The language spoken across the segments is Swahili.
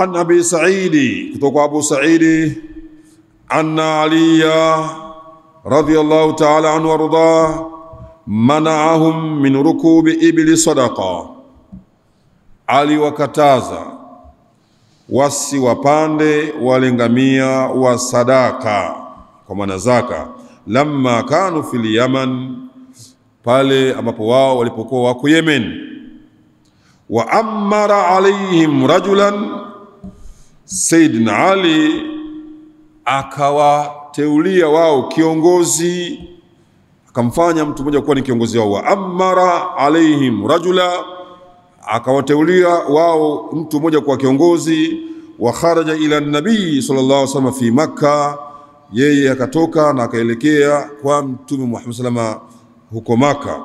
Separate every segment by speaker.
Speaker 1: an abi saidi kutoka abu saidi anna aliya radiyallahu ta'ala anhu warda manaahum min rukubi ibli sadaqa. Aliwakataza wasiwapande walengamia wa sadaka kwa maana zaka. Lamma kanu fil yaman pale ambapo wao walipokuwa wako Yemen. Wa amara alaihim rajulan Sayyidina Ali akawateulia wao kiongozi akamfanya mtu mmoja kuwa ni kiongozi wao. Wa amara alaihim rajula akawateulia wao mtu mmoja kuwa kiongozi. Wa kharaja ila nabii sallallahu alaihi wasallam fi makka yeye akatoka na akaelekea kwa mtume Muhammad sallama huko maka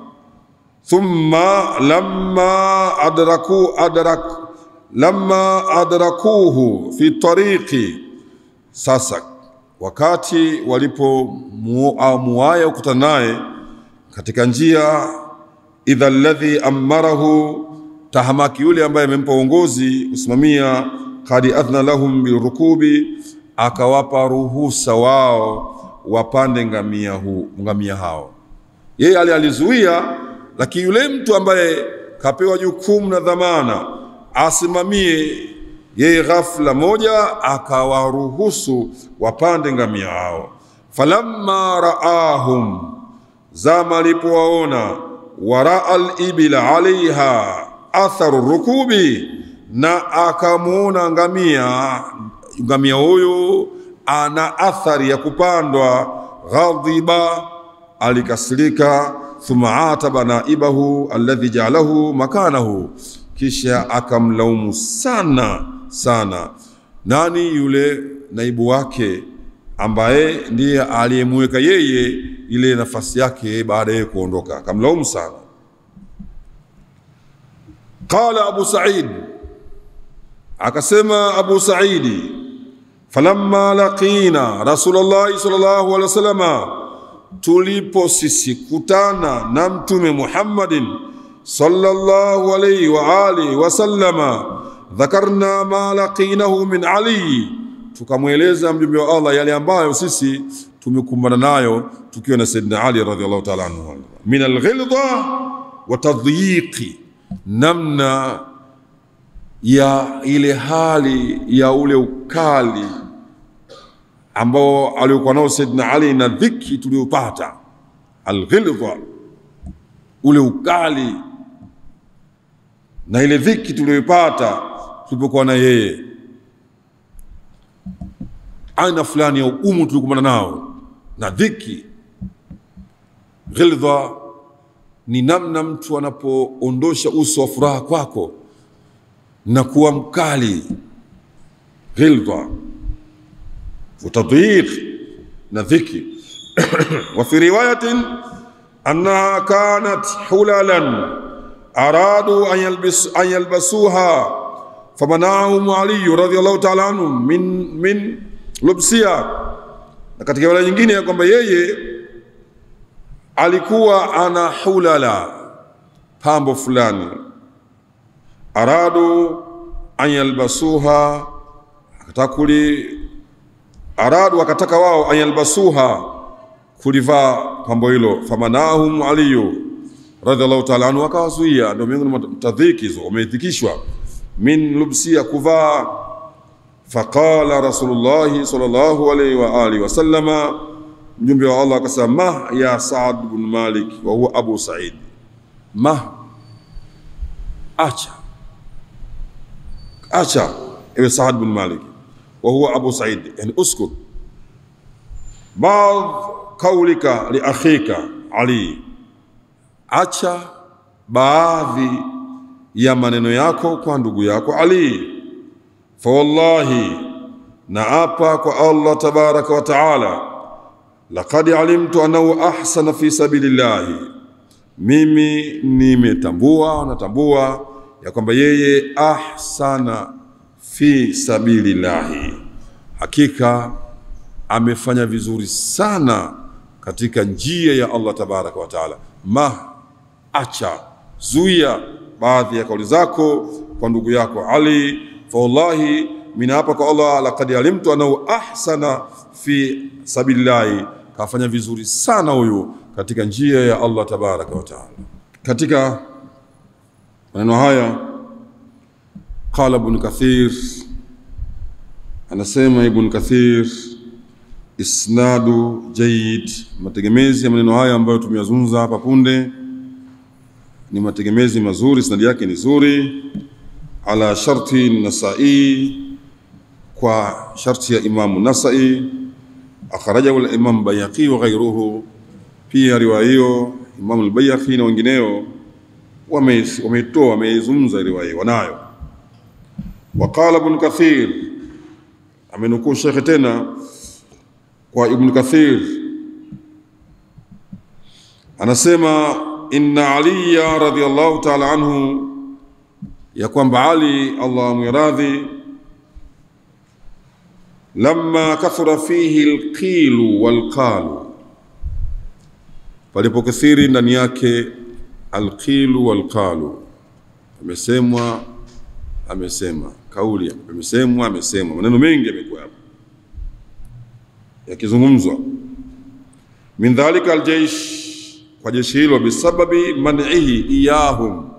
Speaker 1: thumma lamma adraku adrak lamma adrakuhu fi tariqi. Sasa wakati walipomuaya kukutana naye katika njia idha alladhi amarahu tahamaki yule ambaye amempa uongozi kusimamia kadi adhna lahum bilrukubi akawapa ruhusa wao wapande ngamia, hu, ngamia hao. Yeye ali alizuia lakini yule mtu ambaye kapewa jukumu na dhamana asimamie yeye ghafla moja akawaruhusu wapande ngamia hao. Falamma raahum zama alipowaona waraa alibila alaiha atharu rukubi na akamwona ngamia ngamia huyu ana athari ya kupandwa ghadhiba alikasirika thumma ataba naibahu alladhi jaalahu makanahu kisha akamlaumu sana sana. Nani yule naibu wake ambaye ndiye aliyemweka yeye ile nafasi yake baada ya kuondoka? Akamlaumu sana. Qala abu said akasema abu saidi falamma laqina rasulullahi sallallahu alaihi wasallama tulipo sisi kutana na mtume muhammadin sallallahu الله عليه وآله وسلم dhakarna ma laqinahu min ali. Tukamweleza mjumbe wa allah yale ambayo sisi tumekumbana nayo tukiwa na Saidina ali radhiallahu ta'ala anhu. Min alghilda wa tadhyiqi namna ya ile hali ya ule ukali ambao aliokuwa nao Saidina Ali na dhiki tuliopata, alghilda, ule ukali na ile dhiki tuliyoipata tulipokuwa na yeye, aina fulani ya ugumu tulikumbana nao. Na dhiki. Ghildha ni namna mtu anapoondosha uso wa furaha kwako na kuwa mkali. Ghildha watadhiq na dhiki. Wa fi riwayatin annaha kanat hulalan aradu an yalbasuha. Famanahum ali radhiyallahu ta'ala anhu min min lubsiya. Na katika riwaya nyingine ya kwamba yeye alikuwa ana hulala pambo fulani. Aradu an yalbasuha akataka kuli aradu akataka wao an yalbasuha kulivaa pambo hilo. Famanahum aliyu radhiallahu ta'ala anhu akawazuia. Ndio miongoni mwa tadhiki hizo wameidhikishwa min lubsia kuvaa faqala rasulullahi sallallahu alayhi wa alihi wasallama mjumbe wa Allah akasema mah ya Saad bin Malik wa huwa Abu Said. Mah acha. Acha ewe Saad bin Malik wa huwa Abu Said. Yani uskut baadhi kaulika li akhika Ali acha baadhi ya maneno yako kwa ndugu yako Ali. Fa wallahi naapa kwa Allah tabaraka wa taala laqad alimtu annahu ahsana fi sabilillahi. Mimi nimetambua natambua ya kwamba yeye ahsana fi sabilillahi. Hakika amefanya vizuri sana katika njia ya Allah tabaraka wa taala. Ma acha zuia baadhi ya kauli zako kwa ndugu yako Ali. Fa wallahi mina hapa kwa Allah, laqad alimtu anahu ahsana fi sabilillahi, kafanya vizuri sana huyu katika njia ya Allah tabaraka wa taala. Katika maneno haya qala Ibn Kathir, anasema Ibn Kathir isnadu jayyid, mategemezi ya maneno haya ambayo tumeyazungumza hapa punde ni mategemezi mazuri, sanadi yake ni nzuri, ala sharti Nasai, kwa sharti ya Imamu Nasai, akhrajahu al-Imam Bayhaqi wa ghayruhu, pia riwaya hiyo Imamu al-Bayhaqi na wengineo wameitoa wameizungumza riwaya hiyo wanayo. Waqala Ibn Kathir, amenukuu shekhe tena kwa Ibn Kathir. Anasema inna aliya radhiyallahu ta'ala anhu, ya kwamba Ali Allah mwiradhi, lamma kathura fihi lqilu walqalu, palipokithiri ndani yake alqilu walqalu, amesemwa amesema, kauli amesemwa amesemwa, maneno mengi yamekuwa hapo yakizungumzwa. Min dhalika aljeish kwa jeshi hilo bisababi man'ihi iyahum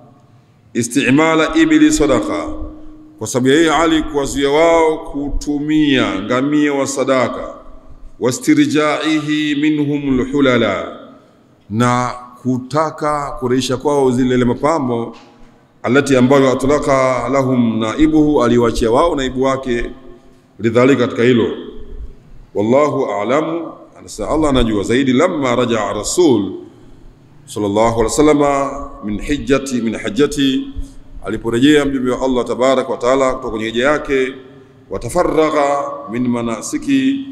Speaker 1: istimala ibili sadaqa, kwa sababu ya yeye Ali kuwazuia wao kutumia ngamia wa sadaka, wastirjaihi minhum lhulala, na kutaka kureisha kwao zile mapambo alati ambayo atlaka lahum naibuhu, aliwaachia wao naibu wake, lidhalika katika hilo. Wallahu a'lamu, anasema Allah anajua zaidi. Lamma rajaa rasul sallallahu alaihi wasallam min hijjati min hajjati, aliporejea mjumbe wa Allah tabarak wa taala kutoka kwenye hija yake, watafaragha min manasiki,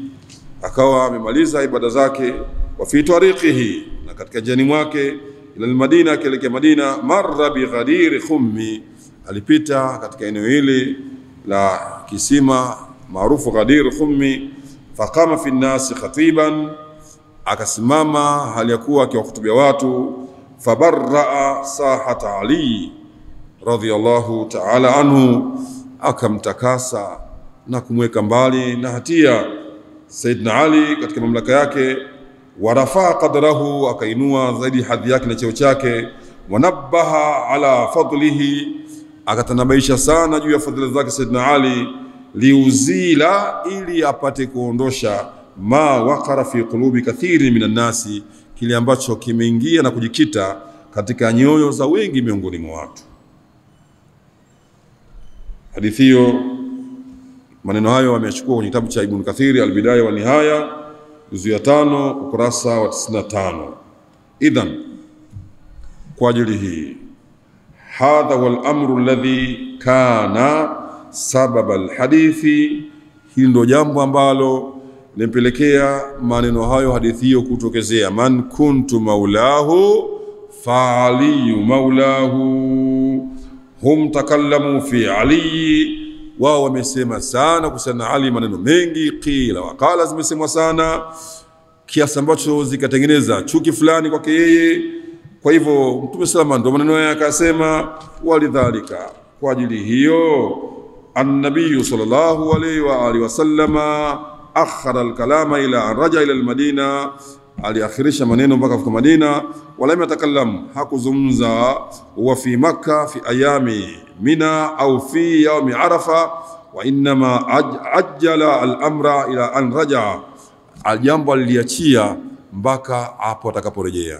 Speaker 1: akawa amemaliza ibada zake, wa fi tariqihi, na katika jani mwake, ila Madina, akielekea Madina, marra bi ghadir khummi, alipita katika eneo hili la kisima maarufu Ghadir Khummi, faqama fi nnasi khatiban akasimama hali ya kuwa akiwahutubia watu, Fabaraa sahata Ali radhiyallahu ta'ala anhu, akamtakasa na kumweka mbali na hatia. Saidna Ali katika mamlaka yake, warafaa qadrahu, akainua zaidi hadhi yake na cheo chake, Wanabaha ala fadlihi, akatanabaisha sana juu ya fadhila zake Saidna Ali, liuzila, ili apate kuondosha ma waqara fi qulubi kathiri minan nasi, kile ambacho kimeingia na kujikita katika nyoyo za wengi miongoni mwa watu. Hadithi hiyo, maneno hayo ameyachukua kwenye kitabu cha Ibn Kathiri Albidaya wa Nihaya, juzu ya tano ukurasa wa 95. Idhan, kwa ajili hii, hadha wal al-amru alladhi kana sababa alhadithi, hili ndio jambo ambalo limpelekea maneno hayo hadithi hiyo kutokezea. Man kuntu maulahu fa aliyu maulahu, hum takallamu fi Ali, wao wamesema sana kuhusiana na Ali, maneno mengi, qila wakala, zimesemwa sana. Kiasi ambacho zikatengeneza chuki fulani kwake yeye. Kwa hivyo Mtume salama ndo maneno yake akasema, walidhalika, kwa ajili hiyo annabiyu sallallahu alaihi wa alihi wasallama akhara alkalama ila an raja ila almadina, aliakhirisha maneno mpaka kufika Madina. Walam yatakallam, hakuzungumza Wa fi Makka fi ayami mina au fi yaumi Arafa, wa innama ajjala alamra ila an raja, jambo aliliachia mpaka hapo atakaporejea.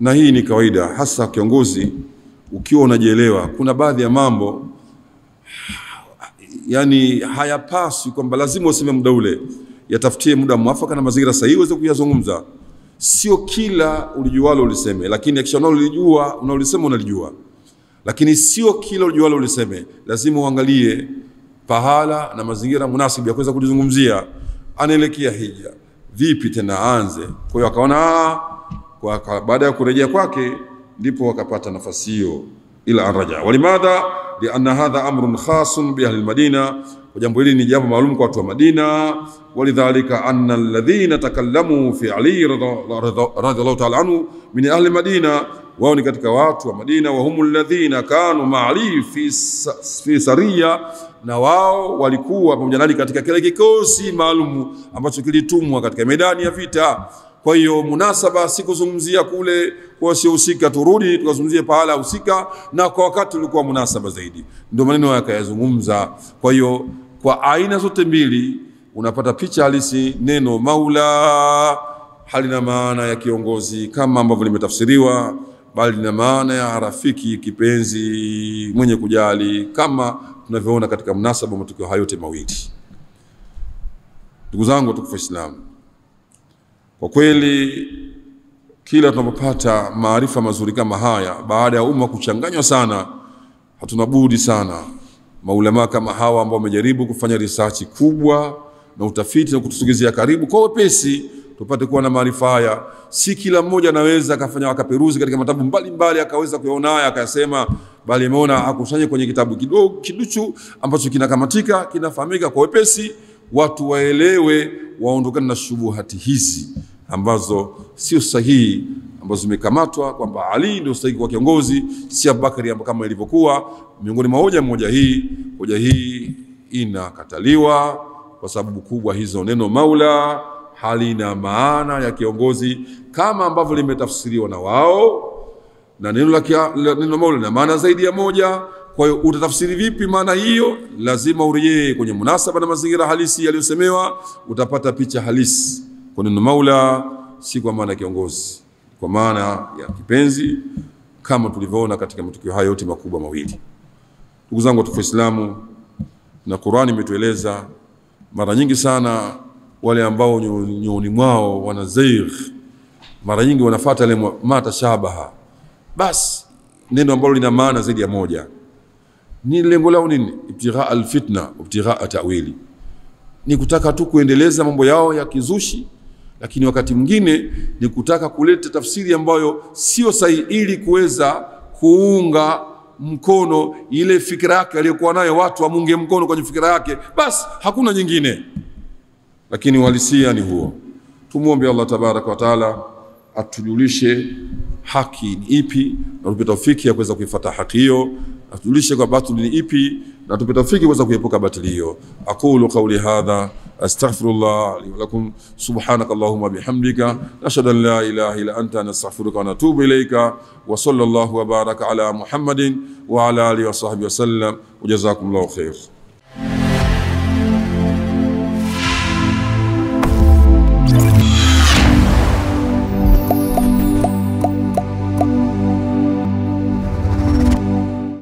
Speaker 1: Na hii ni kawaida, hasa kiongozi ukiwa unajielewa, kuna baadhi ya mambo yani hayapaswi kwamba lazima useme muda ule, yatafutie muda mwafaka na mazingira sahihi uweze kuyazungumza. Sio kila ulijualo uliseme, lakini akisha unalijua unalisema unalijua, lakini sio kila ulijualo uliseme. Lazima uangalie pahala na mazingira munasibu ya kuweza kulizungumzia. Anaelekea hija, vipi tena aanze? Kwa hiyo akaona kwa baada ya kurejea kwake ndipo wakapata nafasi hiyo, ila anraja walimadha lianna hadha amrun khasun bi ahli almadina, kwa jambo hili ni jambo maalum kwa watu wa Madina. Walidhalika anna alladhina takallamu fi Ali radhiallahu ta'ala anhu min ahli Madina, wao ni katika watu wa Madina, wa alladhina ladhina kanu maali fi, fi saria, na wao walikuwa pamoja nani katika kile kikosi maalum ambacho kilitumwa katika medani ya vita. Kwa hiyo munasaba sikuzungumzia kule kwa wasiohusika, turudi tukazungumzie pahala husika na kwa wakati ulikuwa munasaba zaidi, ndio maneno yakayazungumza. Kwa hiyo kwa aina zote mbili unapata picha halisi. Neno maula halina maana ya kiongozi kama ambavyo limetafsiriwa, bali lina maana ya rafiki, kipenzi, mwenye kujali, kama tunavyoona katika mnasaba matukio hayo yote mawili. Ndugu zangu watukufu Waislamu, kwa kweli kila tunapopata maarifa mazuri kama haya baada ya umma kuchanganywa sana, hatuna budi sana maulama kama hawa ambao wamejaribu kufanya research kubwa na utafiti na kutusogezea karibu kwa wepesi tupate kuwa na maarifa haya. Si kila mmoja anaweza akafanya akaperuzi katika matabu mbalimbali akaweza kuyaona haya akasema, bali ameona akusanye kwenye kitabu kidogo kiduchu ambacho kinakamatika kinafahamika kwa wepesi, watu waelewe, waondokane na shubuhati hizi ambazo sio sahihi, ambazo zimekamatwa kwamba Ali ndio sahihi kwa kiongozi, si Abubakari kama ilivyokuwa. Miongoni mwa hoja moja hii, hoja hii inakataliwa kwa sababu kubwa hizo. Neno maula halina maana ya kiongozi kama ambavyo limetafsiriwa na wao, na neno la neno maula lina maana zaidi ya moja. Kwa hiyo utatafsiri vipi maana hiyo? Lazima urejee kwenye munasaba na mazingira halisi yaliyosemewa, utapata picha halisi. Kwa neno maula si kwa maana kiongozi, kwa maana ya kipenzi, kama tulivyoona katika matukio hayo yote makubwa mawili. Ndugu zangu watukufu Waislamu, na Qur'ani imetueleza mara nyingi sana wale ambao nyooni mwao wana zaigh, mara nyingi wanafuata ile matashabaha. Basi neno ambalo lina maana zaidi ya moja, ni lengo lao nini? Ibtigha alfitna, ibtigha tawili, ni kutaka tu kuendeleza mambo yao ya kizushi, lakini wakati mwingine ni kutaka kuleta tafsiri ambayo sio sahihi, ili kuweza kuunga mkono ile fikira yake aliyokuwa nayo, watu wamunge mkono kwenye fikira yake, basi hakuna nyingine lakini uhalisia ni huo. Tumwombe Allah tabaraka wa taala atujulishe haki ni ipi na tupe taufiki ya kuweza kuifuata haki hiyo, atujulishe kwa batili ni ipi na tupe taufiki kuweza kuepuka batili hiyo. aqulu qawli hadha astaghfirullah li wa lakum subhanaka allahumma bihamdika nashhadu an la ilaha illa anta nastaghfiruka wa natubu ilayka wa sallallahu wa baraka ala muhammadin wa ala alihi wa sahbihi wa sallam wa jazakumullahu khair